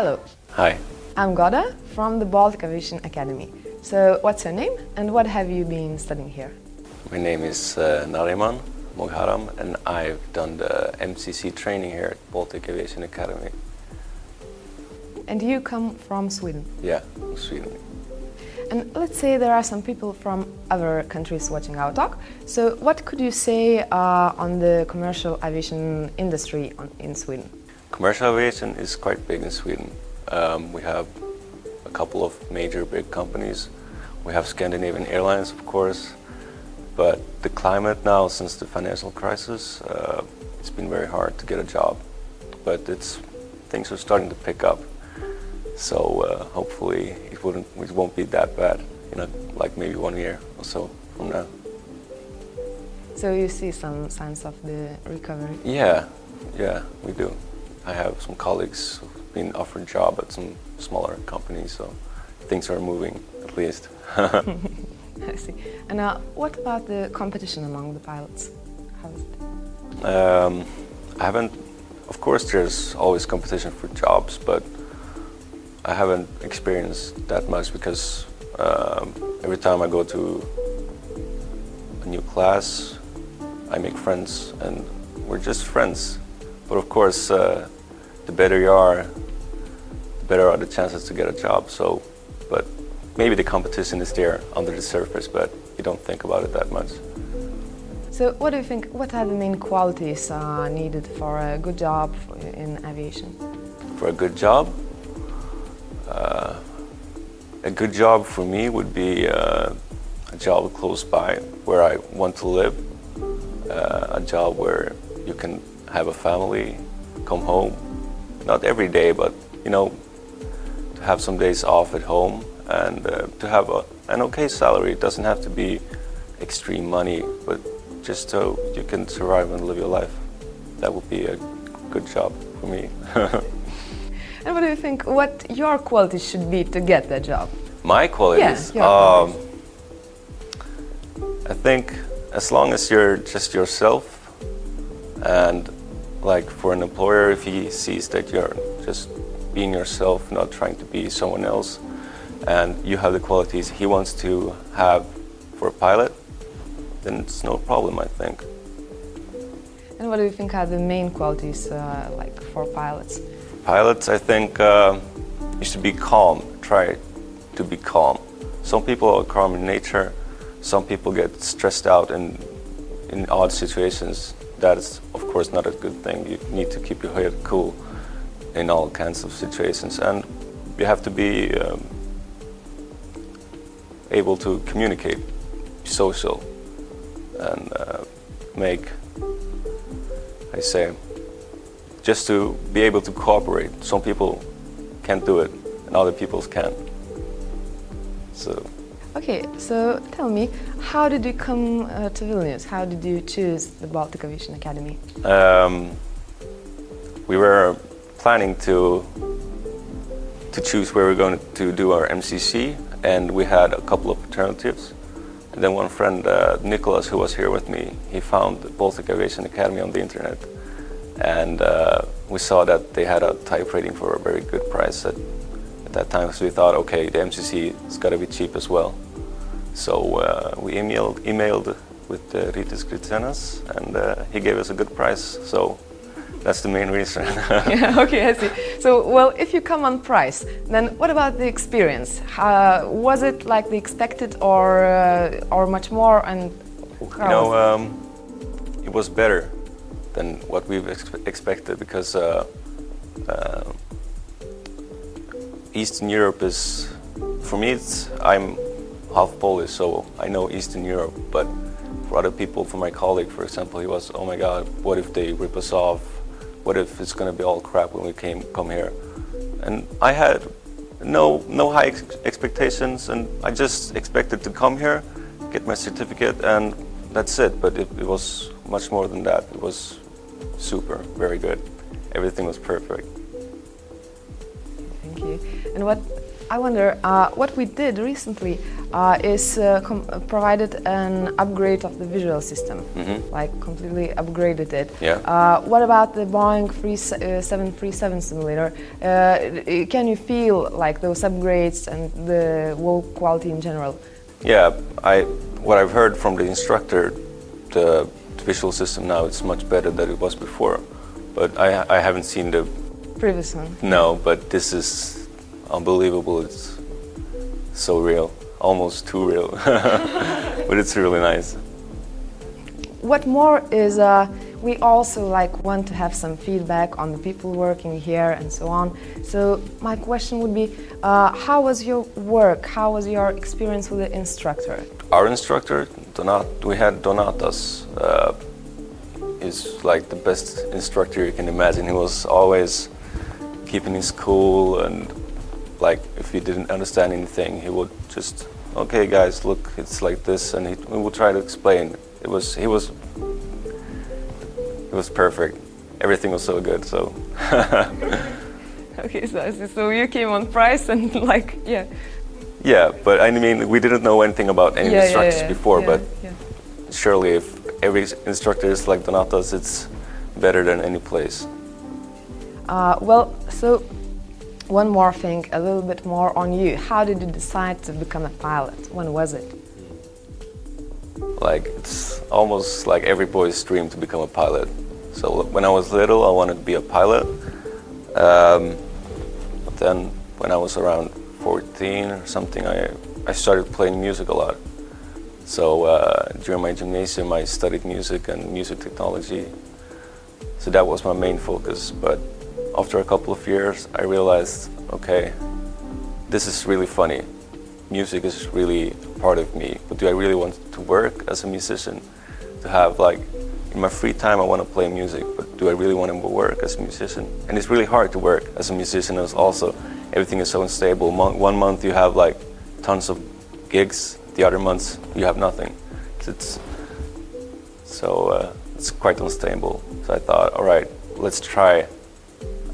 Hello. Hi. I'm Goda from the Baltic Aviation Academy. So, what's your name and what have you been studying here? My name is uh, Nariman Moghadam and I've done the MCC training here at Baltic Aviation Academy. And you come from Sweden? Yeah, Sweden. And let's say there are some people from other countries watching our talk. So, what could you say uh, on the commercial aviation industry on, in Sweden? Commercial aviation is quite big in Sweden. Um, we have a couple of major big companies. We have Scandinavian Airlines, of course, but the climate now, since the financial crisis, uh, it's been very hard to get a job. But it's things are starting to pick up. So uh, hopefully it wouldn't, it won't be that bad. You know, like maybe one year or so from now. So you see some signs of the recovery. Yeah, yeah, we do. I have some colleagues who've been offered job at some smaller companies, so things are moving at least. I see. And uh, what about the competition among the pilots? How is it? Um, I haven't. Of course, there's always competition for jobs, but I haven't experienced that much because um, every time I go to a new class, I make friends, and we're just friends. But of course, uh, the better you are, the better are the chances to get a job. So, but maybe the competition is there under the surface, but you don't think about it that much. So, what do you think? What are the main qualities uh, needed for a good job in aviation? For a good job, uh, a good job for me would be uh, a job close by where I want to live, uh, a job where you can have a family, come home, not every day, but you know, to have some days off at home and uh, to have a, an okay salary. It doesn't have to be extreme money, but just so you can survive and live your life. That would be a good job for me. and what do you think? What your qualities should be to get that job? My qualities. Yeah, um, I think as long as you're just yourself, and like for an employer, if he sees that you're just being yourself, not trying to be someone else, and you have the qualities he wants to have for a pilot, then it's no problem, I think. And what do you think are the main qualities uh, like for pilots? Pilots, I think uh, you should be calm. Try to be calm. Some people are calm in nature. Some people get stressed out in in odd situations. That is, of course, not a good thing. You need to keep your head cool in all kinds of situations, and you have to be um, able to communicate, be social, and uh, make, I say, just to be able to cooperate. Some people can't do it, and other people can. So. Okay, so tell me, how did you come uh, to Vilnius? How did you choose the Baltic Aviation Academy? Um, we were planning to to choose where we we're going to do our MCC, and we had a couple of alternatives. And then one friend, uh, Nicholas, who was here with me, he found the Baltic Aviation Academy on the internet, and uh, we saw that they had a type rating for a very good price at, at that time. So we thought, okay, the MCC has got to be cheap as well. So uh, we emailed, emailed with uh, Kricenas, and uh, he gave us a good price. So that's the main reason. yeah, okay, I see. So, well, if you come on price, then what about the experience? Uh, was it like the expected, or uh, or much more? And you know, um, it was better than what we've ex expected because uh, uh, Eastern Europe is, for me, it's I'm half Polish, so I know Eastern Europe, but for other people, for my colleague, for example, he was, oh my God, what if they rip us off? What if it's going to be all crap when we came come here? And I had no no high ex expectations, and I just expected to come here, get my certificate, and that's it. But it, it was much more than that. It was super, very good. Everything was perfect. And what I wonder, uh, what we did recently, uh, is uh, provided an upgrade of the visual system, mm-hmm. like completely upgraded it. Yeah. Uh, what about the Boeing 737 simulator? Uh, can you feel like those upgrades and the whole quality in general? Yeah, I what I've heard from the instructor, the, the visual system now is much better than it was before, but I I haven't seen the previous one. No, but this is unbelievable. It's so real, almost too real, but it's really nice. What more is uh, we also like want to have some feedback on the people working here and so on. So my question would be, uh, how was your work? How was your experience with the instructor? Our instructor, Donat, we had Donatas. Uh, is like the best instructor you can imagine. He was always keeping his cool and like if he didn't understand anything, he would just, okay, guys, look, it's like this, and he, he would try to explain. It was he was it was perfect. Everything was so good. So. okay, so so you came on price and like yeah. Yeah, but I mean, we didn't know anything about any yeah, instructors yeah, yeah, before, but surely if every instructor is like Donatas, it's better than any place. Uh, well, so one more thing, a little bit more on you. How did you decide to become a pilot? When was it? Like, it's almost like every boy's dream to become a pilot. So when I was little, I wanted to be a pilot. Um, but then when I was around 14 or something, I, I started playing music a lot. So uh, during my gymnasium, I studied music and music technology. So that was my main focus. But after a couple of years, I realized, okay, this is really funny. Music is really part of me, but do I really want to work as a musician? To have like, in my free time, I want to play music, but do I really want to work as a musician? And it's really hard to work as a musician as also everything is so unstable. One month you have like tons of gigs, the other months you have nothing. It's, so uh, it's quite unstable. So I thought, all right, let's try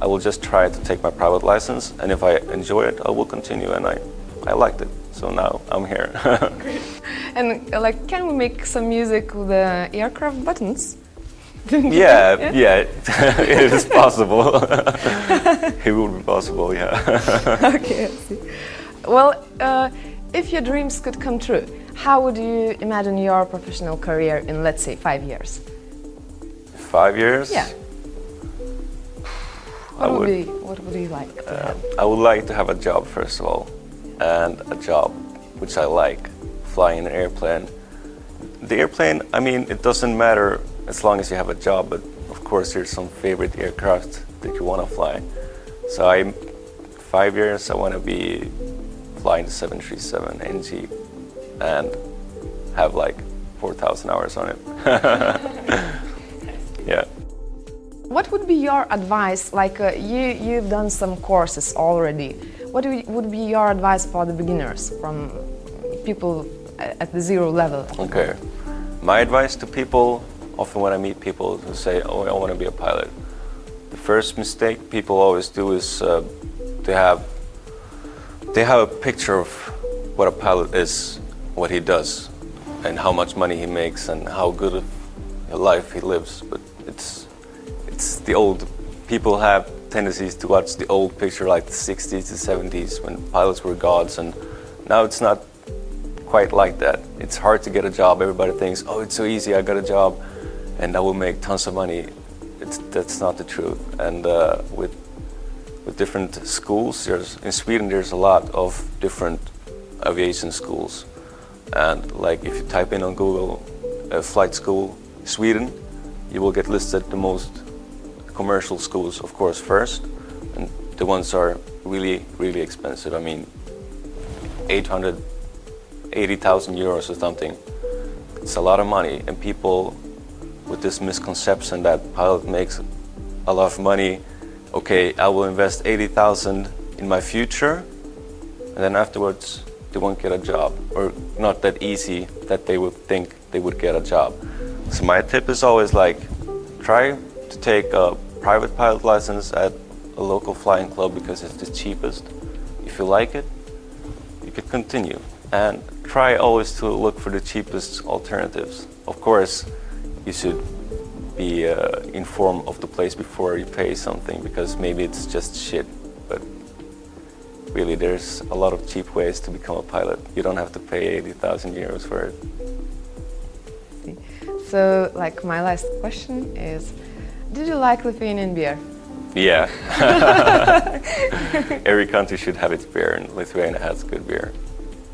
I will just try to take my private license, and if I enjoy it, I will continue, and I, I liked it. So now I'm here. Great. And uh, like, can we make some music with the aircraft buttons? yeah, yeah, it is possible. it would be possible, yeah. okay, I see. Well, uh, if your dreams could come true, how would you imagine your professional career in, let's say, five years? Five years? Yeah. What would, would, be, what would you like uh, I would like to have a job, first of all, and a job which I like, flying an airplane. The airplane, I mean, it doesn't matter as long as you have a job, but of course there's some favorite aircraft that you want to fly. So I, five years, I want to be flying the 737 NG and have like 4,000 hours on it. would be your advice? Like uh, you, you've done some courses already. What would be your advice for the beginners, from people at the zero level? Okay, my advice to people, often when I meet people who say, "Oh, I want to be a pilot," the first mistake people always do is uh, they have they have a picture of what a pilot is, what he does, and how much money he makes, and how good a life he lives. But the old people have tendencies to watch the old picture like the 60s to 70s when pilots were gods and now it's not quite like that. It's hard to get a job. Everybody thinks oh it's so easy i got a job and i will make tons of money. It's, that's not the truth. And uh, with with different schools there's in sweden there's a lot of different aviation schools. And like if you type in on google uh, flight school sweden you will get listed the most commercial schools, of course, first, and the ones are really, really expensive. I mean, 880,000 euros or something. It's a lot of money, and people with this misconception that pilot makes a lot of money. Okay, I will invest 80,000 in my future, and then afterwards they won't get a job, or not that easy that they would think they would get a job. So my tip is always like, try to take a private pilot license at a local flying club because it's the cheapest. If you like it, you could continue. and try always to look for the cheapest alternatives. Of course, you should be uh, informed of the place before you pay something because maybe it's just shit. But really, there's a lot of cheap ways to become a pilot. You don't have to pay 80,000 euros for it. So, like, my last question is Did you like Lithuanian beer? Yeah. Every country should have its beer, and Lithuania has good beer.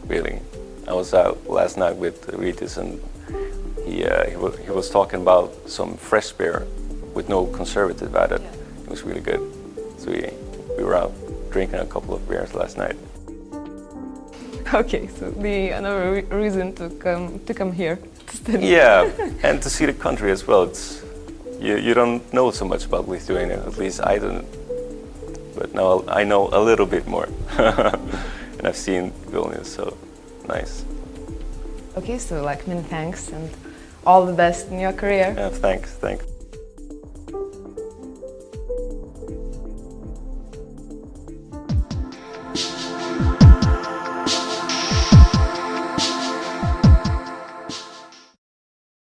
Really. I was out last night with Rytis, and he, uh, he, wa- he was talking about some fresh beer with no conservative added. It was really good. So we, we were out drinking a couple of beers last night. Okay, so the another re- reason to come to come here to study. Yeah, and to see the country as well. It's you, you don't know so much about Lithuania, at least I don't. But now I know a little bit more, and I've seen Vilnius, so nice. Okay, so like many thanks and all the best in your career. Yeah, thanks, thanks.